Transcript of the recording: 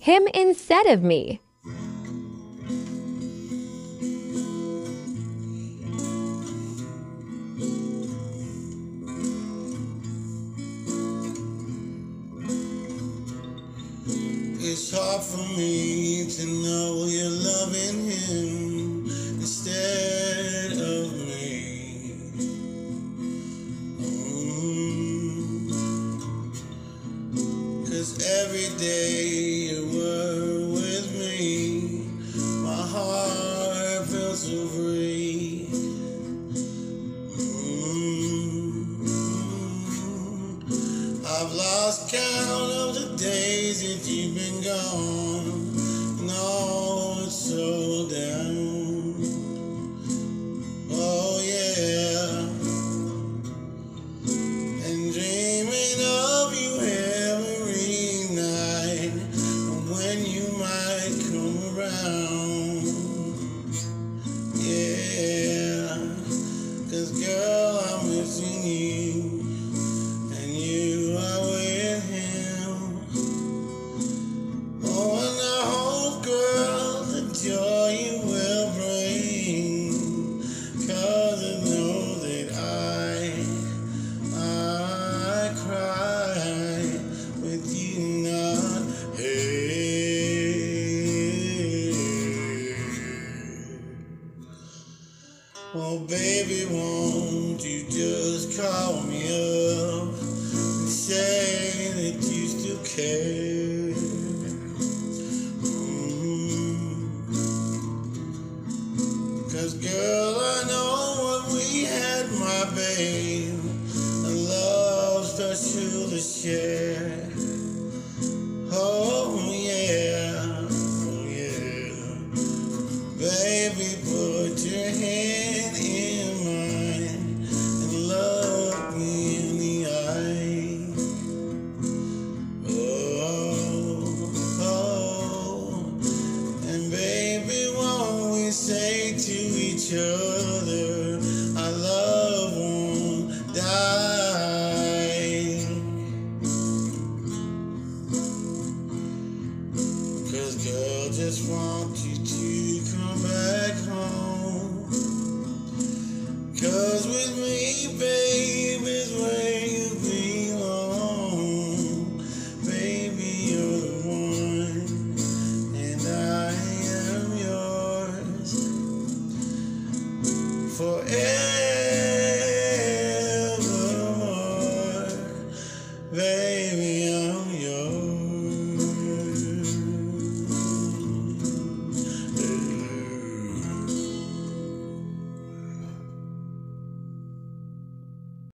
Him instead of me. It's hard for me to know you're loving him instead of me. Mm. Cause every day I've lost count of the days that you've been gone. No, Oh, baby, won't you just call me up and say that you still care? Mm. Cause, girl, I know what we had my babe, a love special to share. Oh, yeah, oh, yeah. Baby, put your hand our love won't die. Cause girl, just want you to come back